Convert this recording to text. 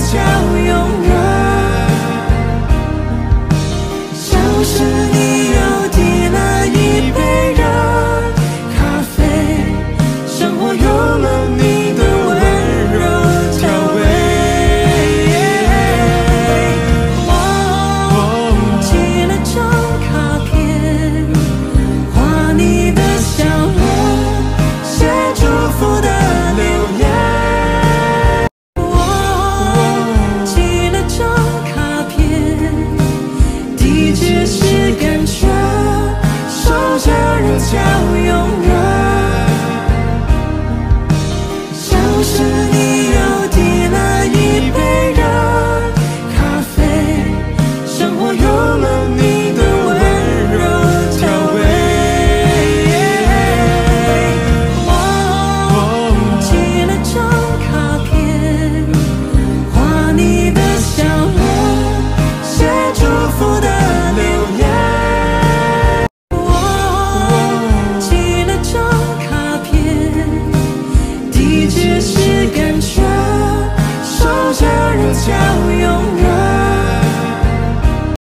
sunshine